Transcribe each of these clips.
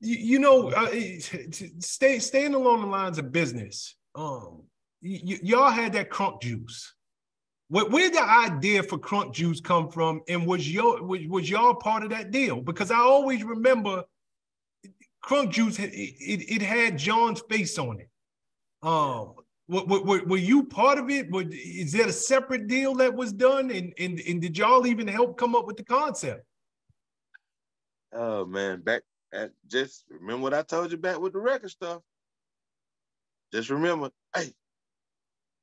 you, you know, uh, stay, staying along the lines of business, um, y- y'all had that crunk juice. Where, where the idea for crunk juice come from, and was your was, was y'all part of that deal? Because I always remember crunk juice. It, it, it had Jon's face on it. Um, were, were, you part of it? That a separate deal that was done? And, and and did y'all even help come up with the concept? Oh man, back at just remember what I told you back with the record stuff. Just remember, hey,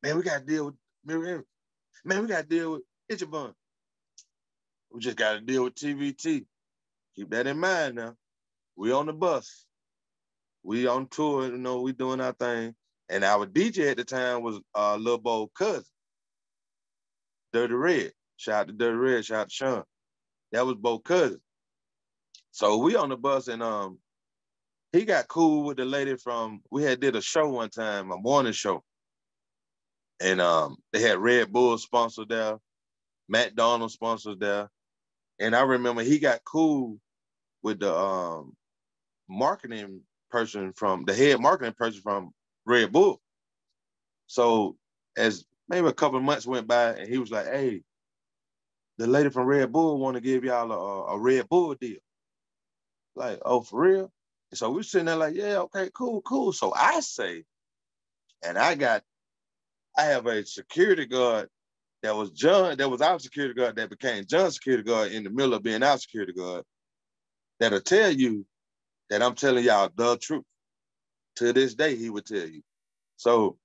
man, we got to deal with Miriam. Man, we got to deal with Ichiban. We just got to deal with TVT. Keep that in mind now. We on the bus. We on tour, you know, we doing our thing. And our DJ at the time was uh Lil Bo cousin. Dirty Red. Shout out to Dirty Red, shout out to Sean. That was Bo cousin. So we on the bus and um he got cool with the lady from we had did a show one time, a morning show. And um they had Red Bull sponsored there, McDonald sponsored there. And I remember he got cool with the um marketing person from the head marketing person from Red Bull. So as maybe a couple months went by and he was like, hey, the lady from Red Bull want to give y'all a, a Red Bull deal. Like, oh, for real? So we're sitting there like, yeah, okay, cool, cool. So I say, and I got, I have a security guard that was Jon, that was our security guard that became Jon's security guard in the middle of being our security guard that'll tell you that I'm telling y'all the truth. To this day, he would tell you. So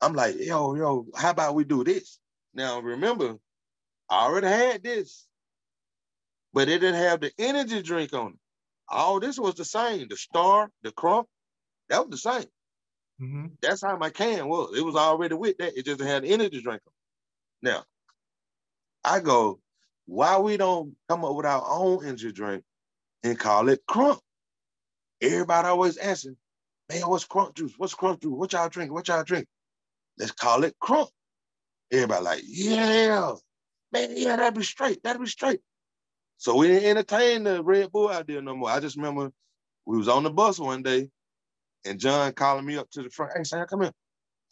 I'm like, yo, yo, how about we do this? Now remember, I already had this, but it didn't have the energy drink on it. All this was the same. The star, the crunk, that was the same. Mm-hmm. That's how my can was. It was already with that. It just had energy drink. Now, I go, why we don't come up with our own energy drink and call it crunk? Everybody always asking, man, what's crunk juice? What's crunk juice? What y'all drink? What y'all drink? Let's call it crunk. Everybody like, yeah, man, yeah, that'd be straight. That'd be straight. So we didn't entertain the Red Bull idea no more. I just remember we was on the bus one day and Jon calling me up to the front. Hey, Sam, come here.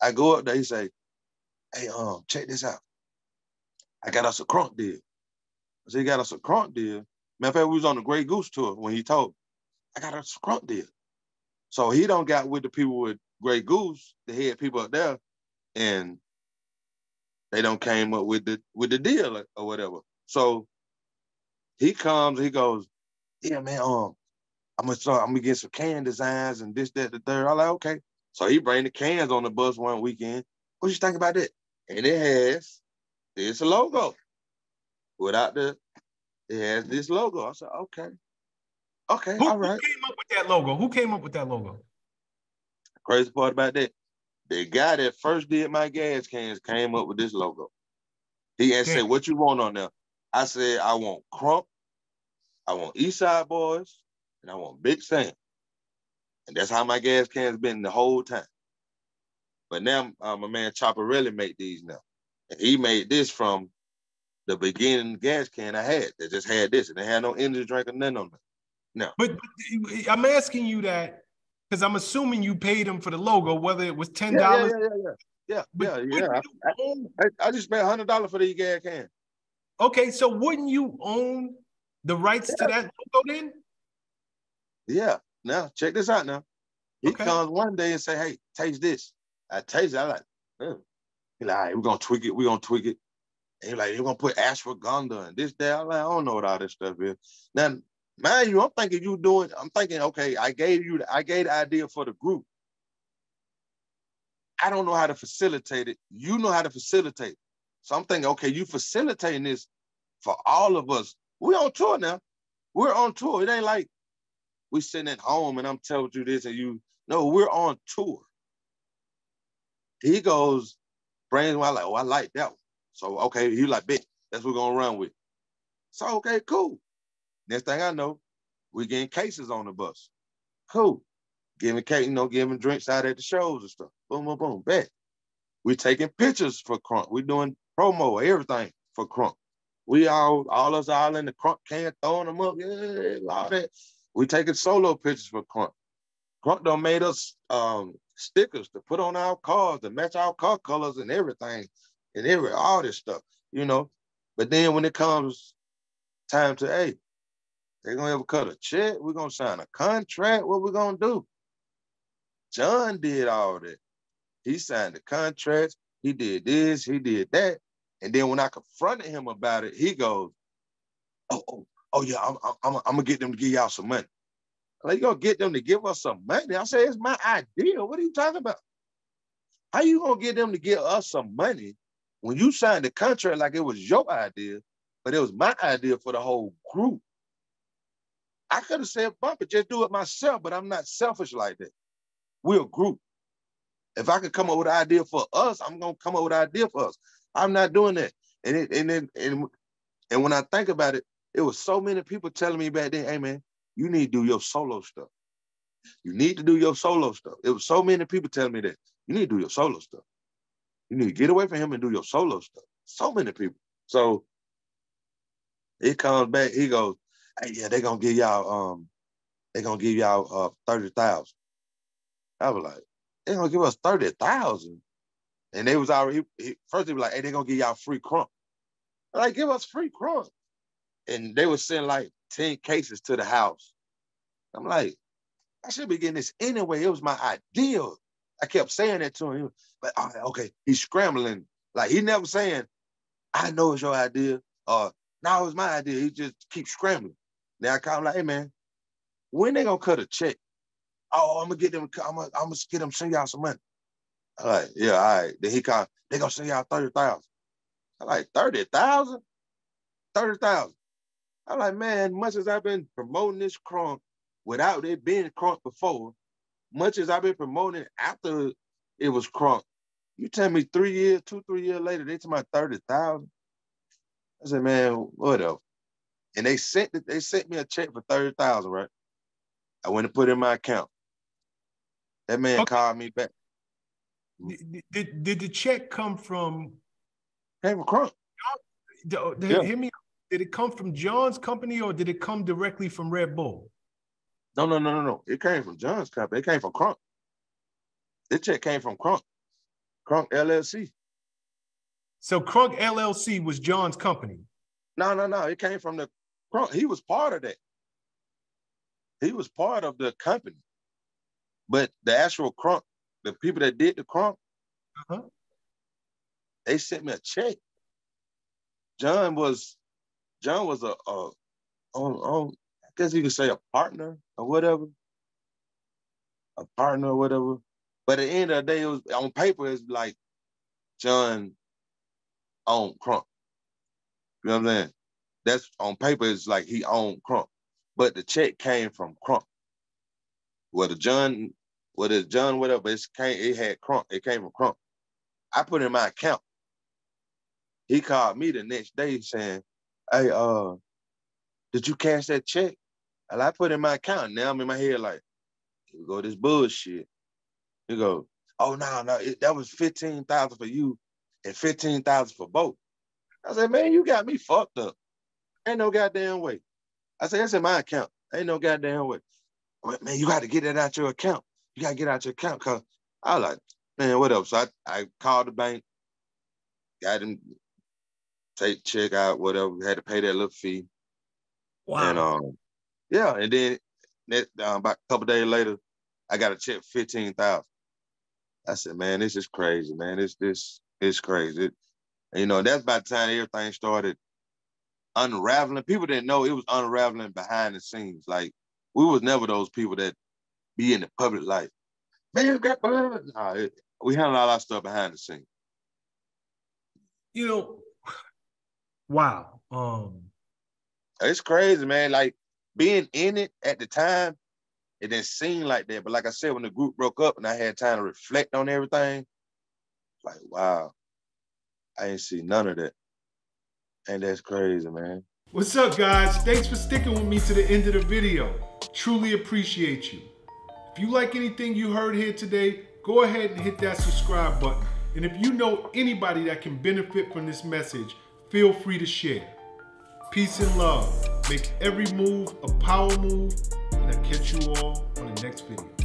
I go up there, he say, hey, um, check this out. I got us a crunk deal. I said, he got us a crunk deal. Matter of fact, we was on the Grey Goose tour when he told, me, I got us a crunk deal. So he don't got with the people with Grey Goose, the head people up there, and they don't came up with the with the deal or, or whatever. So he comes, he goes, yeah, man, um, I'm gonna start, I'm gonna get some can designs and this, that, the third. I'm like, okay. So he bring the cans on the bus one weekend. What you think about that? And it has this logo. Without the, it has this logo. I said, okay. Okay, who, all right. Who came up with that logo? Who came up with that logo? Crazy part about that, the guy that first did my gas cans came up with this logo. He asked, said, what you want on there? I said, I want Crunk, I want Eastside Boyz, and I want Big Sam. And that's how my gas can's been the whole time. But now uh, my man Chopper really made these now. And he made this from the beginning gas can I had that just had this and they had no energy drink or nothing on it. No. But, but I'm asking you that because I'm assuming you paid him for the logo, whether it was ten dollars. Yeah, yeah, yeah, yeah, yeah. yeah, yeah. I, I, I, just spent hundred dollars for the gas can. Okay, so wouldn't you own the rights yeah. to that logo then? Yeah. Now check this out. Now he okay. comes one day and say, "Hey, taste this." I taste it. I like. Mm. He like, right, we're gonna tweak it. We're gonna tweak it. And he like, you're gonna put ashwagandha and this, that. I'm like, I don't know what all this stuff is. Now, mind you, I'm thinking you doing. I'm thinking, okay, I gave you, I gave the idea for the group. I don't know how to facilitate it. You know how to facilitate. So I'm thinking, okay, you facilitating this for all of us. We're on tour now. We're on tour. It ain't like we sitting at home and I'm telling you this and you, no, we're on tour. He goes, brains, I like, oh, I like that one. So, okay, he like, bet, that's what we're gonna run with. So, okay, cool. Next thing I know, we getting cases on the bus. Cool. Giving cake, you know, giving drinks out at the shows and stuff. Boom, boom, boom, bet. we taking pictures for Crunk. we doing promo, everything for Crunk. We all, all us all in the Crunk can, throwing them up, yeah, all that. We taking solo pictures for Crunk. Crunk done made us um, stickers to put on our cars to match our car colors and everything, and every all this stuff, you know. But then when it comes time to, hey, they're gonna ever cut a check, we're gonna sign a contract, what we gonna do? Jon did all that. He signed the contracts, he did this, he did that. And then when I confronted him about it, he goes, Oh, oh, oh yeah, I'm, I'm, I'm, I'm gonna get them to give y'all some money. Like, you gonna get them to give us some money? I say, it's my idea. What are you talking about? How you gonna get them to give us some money when you signed the contract like it was your idea, but it was my idea for the whole group? I could have said, bump it, just do it myself, but I'm not selfish like that. We're a group. If I could come up with an idea for us, I'm gonna come up with an idea for us. I'm not doing that. And it, and then and, and when I think about it, it was so many people telling me back then, hey man, you need to do your solo stuff. You need to do your solo stuff. It was so many people telling me that you need to do your solo stuff. You need to get away from him and do your solo stuff. So many people. So it comes back, he goes, hey, yeah, they're gonna give y'all um, they're gonna give y'all uh thirty thousand. I was like, they're gonna give us thirty thousand. And they was already he, first they were like, hey, they're gonna give y'all free crunk. Like, give us free crunk. And they were sending like 10 cases to the house. I'm like, I should be getting this anyway. It was my idea. I kept saying that to him. But oh, okay, he's scrambling. Like he never saying, I know it's your idea. Or now it's my idea. He just keeps scrambling. Now I call him like, hey man, when they gonna cut a check? Oh, I'm gonna get them, I'm gonna, I'm gonna get them send y'all some money. I'm like, yeah, all right. Then he called, they gonna send y'all 30,000. I'm like, 30,000? 30,000. I'm like, man, much as I've been promoting this crunk without it being crunk before, much as I've been promoting after it was crunk, you tell me three years, two, three years later, they to my 30,000. I said, man, whatever. And they sent it, they sent me a check for 30,000, right? I went and put in my account. That man okay. called me back. Did, did, did the check come from? Came from Crunk. Yeah. Hear me did it come from Jon's company or did it come directly from Red Bull? No, no, no, no, no. It came from Jon's company. It came from Crunk. This check came from Crunk. Crunk LLC. So Crunk LLC was Jon's company. No, no, no. It came from the Crunk. He was part of that. He was part of the company. But the actual Crunk, the people that did the Crunk, uh-huh. they sent me a check. Jon was Jon was a, a on, on, I guess you could say a partner or whatever, a partner or whatever. But at the end of the day, it was on paper. It's like Jon owned Crunk. You know what I'm saying? That's on paper. It's like he owned Crunk, but the check came from Crunk. Whether Jon, whether it's Jon, whatever, it came. It had Crunk. It came from Crunk. I put in my account. He called me the next day saying, hey, uh, did you cash that check? And I put in my account. Now I'm in my head like, here we go, this bullshit. You go, oh no, no, it, that was 15,000 for you and 15,000 for both. I said, man, you got me fucked up. Ain't no goddamn way. I said, that's in my account. Ain't no goddamn way. But, man, you got to get that out your account. You got to get out your account. Cause I was like, man, what up? So I, I called the bank, got him, take check out, whatever. We had to pay that little fee. Wow. And um, yeah, and then that, um, about a couple days later, I got a check fifteen thousand. I said, man, this is crazy, man. This this is crazy. It, you know, that's by the time everything started unraveling. People didn't know it was unraveling behind the scenes. Like we was never those people that be in the public life. Man, got nah, it, we handle all our stuff behind the scenes. You know, wow. Um, it's crazy, man. Like being in it at the time, it didn't seem like that. But like I said, when the group broke up and I had time to reflect on everything, like wow, I ain't see none of that. And that's crazy, man. What's up, guys? Thanks for sticking with me to the end of the video. Truly appreciate you. If you like anything you heard here today, go ahead and hit that subscribe button. And if you know anybody that can benefit from this message, feel free to share. Peace and love. Make every move a power move and I'll catch you all on the next video.